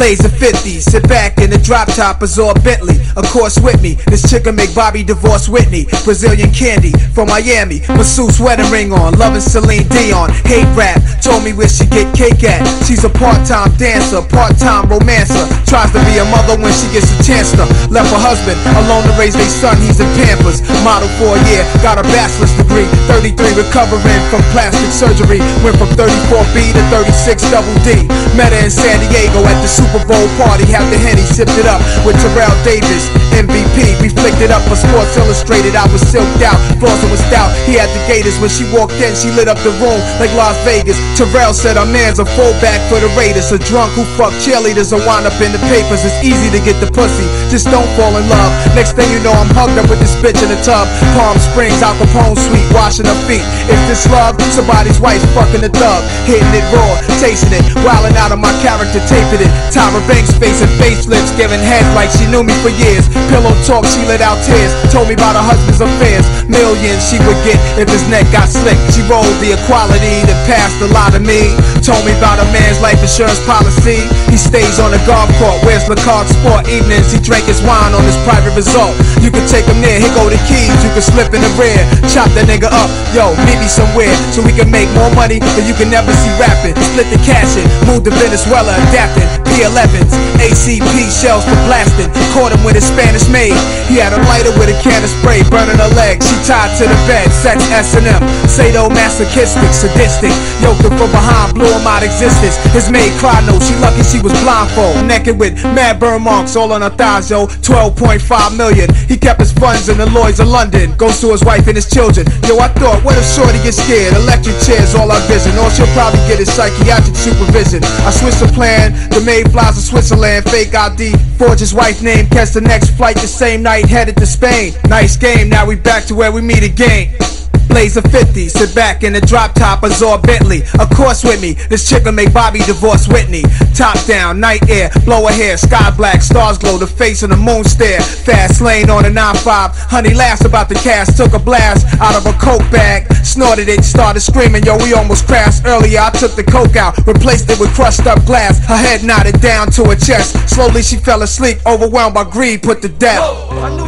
Blaze a 50, sit back in the drop top, absorb Bentley. Of course, with me, this chicken make Bobby divorce Whitney. Brazilian candy from Miami, masseuse wedding ring on, loving Celine Dion. Hate rap, told me where she get cake at. She's a part-time dancer, part-time romancer. Tries to be a mother when she gets a chance to. Left her husband alone to raise their son, he's in Pampers. Model for a year, got a bachelor's degree. 33 recovering from plastic surgery. Went from 34B to 36 double D. Met her in San Diego at the Super Bowl party. Had the Henny, sipped it up with Terrell Davis, MVP. We flicked it up for Sports Illustrated. I was silked out, Flossin was stout. He had the gators. When she walked in, she lit up the room like Las Vegas. Terrell said our man's a fullback for the Raiders. A drunk who fuck cheerleaders and wind up in the papers. It's easy to get the pussy, just don't fall in love. Next thing you know, I'm hugged up with this bitch in the tub. Palm Springs, Al Capone suite, washing her feet. If this love, somebody's wife fucking the thug. Hitting it raw, tasting it, wilding out of my character, taping it. Tyra Banks facing facelifts, giving head like she knew me for years. Pillow talk, she let out tears. Told me about her husband's affairs. Millions she would get if his neck got slick. She rolled the equality that passed a lot of me. Told me about a man's life insurance policy. Stays on the golf court, wears Lacard Sport evenings. He drank his wine on his private resort. You can take him there, here go the keys. You can slip in the rear, chop that nigga up. Yo, meet me somewhere so we can make more money than you can never see rapping. Split the cash in, move to Venezuela, adapting. P11s, ACP shells for blasting. Caught him with his Spanish maid. He had a lighter with a can of spray, burning her leg. She tied to the bed, sex S&M. Sadomasochistic, sadistic. Yoked him from behind, blew him out existence. His maid cried no, she lucky she was blindfold. Naked with mad burn marks all on her thighs, yo. 12.5 million. He kept his funds in the Lloyds of London. Goes to his wife and his children. Yo, I thought, what if Shorty gets scared? Electric chairs, all our vision. All she'll probably get is psychiatric supervision. I switched the plan. The maid flies to Switzerland. Fake ID. Forge his wife name. Catch the next flight the same night. Headed to Spain. Nice game. Now we back to where we meet again. Blaze a 50, sit back in the drop top, absorb Bentley. Of course with me, this chick'll make Bobby divorce Whitney. Top down, night air, blow her hair, sky black, stars glow, the face of the moon stare. Fast lane on a 9-5, honey laughs about the cast, took a blast out of a coke bag, snorted it, started screaming, yo, we almost crashed earlier. I took the coke out, replaced it with crushed up glass. Her head nodded down to her chest. Slowly she fell asleep, overwhelmed by greed, put to death. I